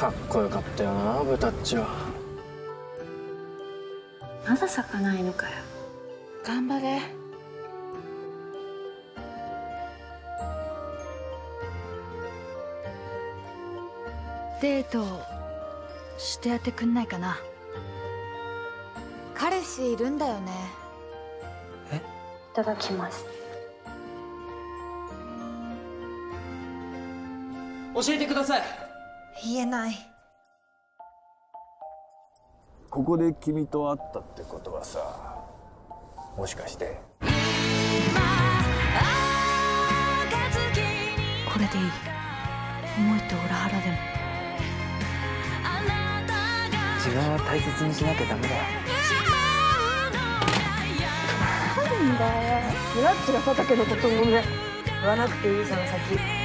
かっこよかったよなブタッチは。まだ咲かないのかよ。頑張れ。デートしてやってくんないかな。彼氏いるんだよね。いただきます。教えてください言えない。ここで君と会ったってことはさもしかして。これでいい。思いと裏腹でも。自分を大切にしなきゃダメだ。よなんだよ。ブラッチが佐竹のことごめん。言わなくていいじゃん先